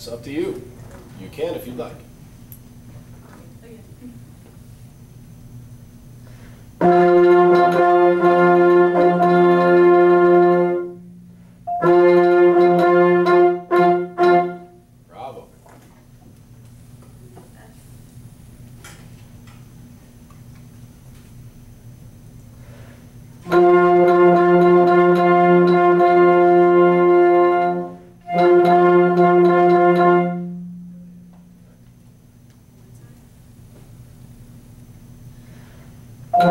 That's up to you. You can if you'd like. Okay. Any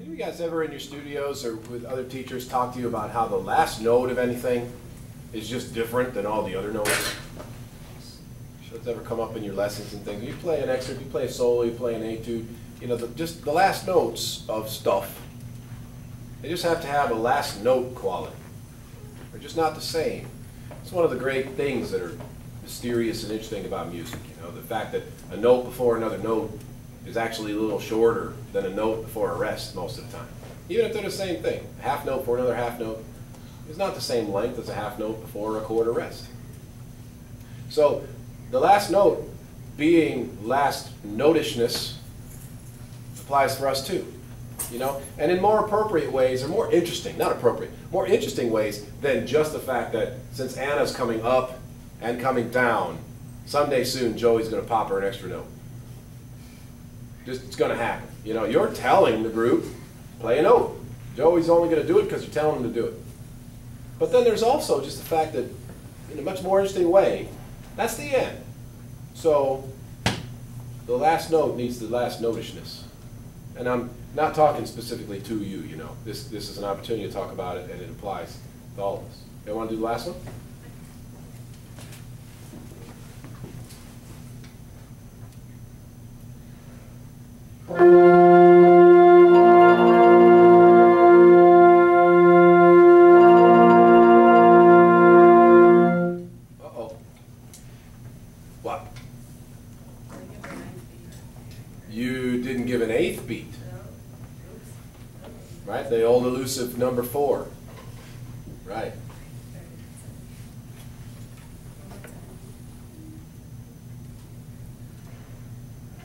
of you guys ever in your studios or with other teachers talk to you about how the last note of anything is just different than all the other notes? Sure it's ever come up in your lessons and things. You play an excerpt, you play a solo, you play an etude, you know, the, just the last notes of stuff, they just have to have a last note quality. They're just not the same. It's one of the great things that are mysterious and interesting about music, you know, the fact that a note before another note is actually a little shorter than a note before a rest most of the time. Even if they're the same thing, a half note for another half note is not the same length as a half note before a quarter rest. So the last note being last notishness applies for us too. You know, and in more appropriate ways, or more interesting, not appropriate, more interesting ways than just the fact that since Anna's coming up and coming down, someday soon Joey's going to pop her an extra note. Just it's going to happen. You know, you're telling the group, play a note. Joey's only going to do it because you're telling him to do it. But then there's also just the fact that, in a much more interesting way, that's the end. So the last note needs the last notishness. And I'm not talking specifically to you, you know. This, this is an opportunity to talk about it, and it applies to all of us. You want to do the last one? Elusive number four. Right.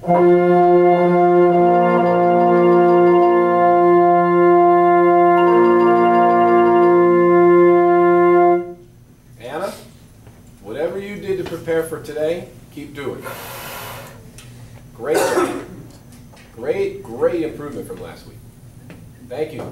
Anna, prepare for today, keep doing. Great. Great, great improvement from last week. Thank you.